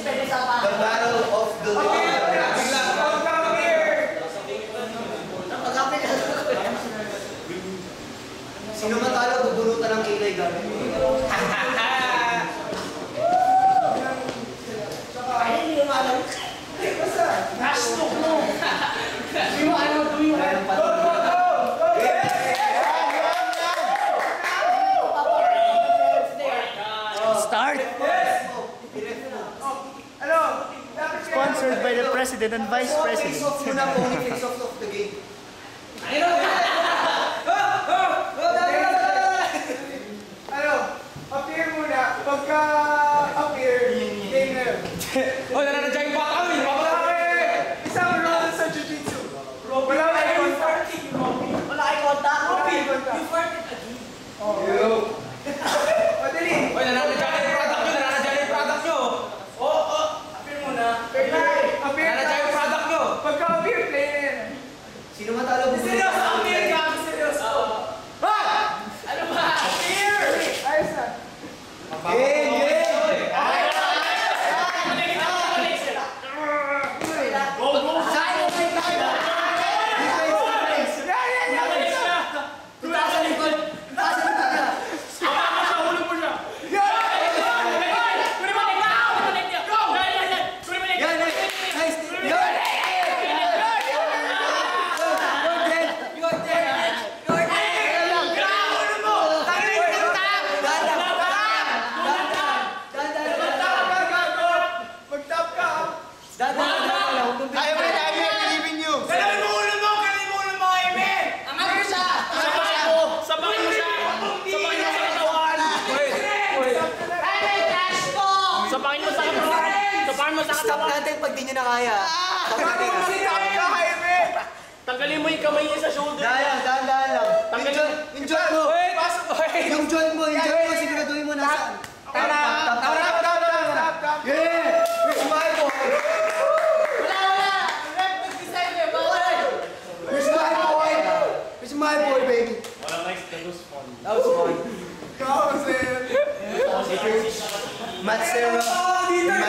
The battle of the Sino matalo, bubulutan ng kilay gamit mo. Kaya ng patuloy. Start! Sponsored by the President and Vice So, President. face off muna po, face off of the game. Ano? Appear muna. Pagka appear, game na yun. Oh, nananadya yung bata mo, yung bata mo. Eh, Isang rule sa jiu-jitsu. Wala na yung contact. Wala kayo contact. Wala kayo contact. Oh. Madali. Oy, nananadya na yung product nyo, nananadya na yung product nyo. Oh, oh, appear muna. Appear Nananadya yung product nyo. Pagka appear, play na yan. Sino matalo, bubulutan ng kilay. Ano ba? Ayos na. Game, game! Yan, nice! Yan! Mag-tap ka. Kaya mo, kaya mo, I believe in you! Galawin mo ulo mo, galawin mo ulo mo, Amy! Ano siya? Sabakin mo, sabakin mo siya. Sabakin mo sa katawan. Ay, cash ko! Sabakin mo sa katawan. Sabakin mo sa Stop katawan. natin pag di nyo na kaya. Stop natin. Mag-tap ka, Jaime. Tanggalin mo yung kamay niya sa shoulder. Dahan, dahan, dahan lang. Tanggalin joint mo. Wait, pasok. Wait. Yung joint mo, yung joint mo, siguraduhin mo nasa... Tara, tara, tara, Tap, tap, tap, tap. Yeah! My boy? Wala, wala! Rep nag-design eh, bawal! Where's my boy? Where's my boy, baby? That was fun. Kasi, Matt Serra, Oh, dito. Matt Hughes. Pulang-pula na Matsera. Oh, dito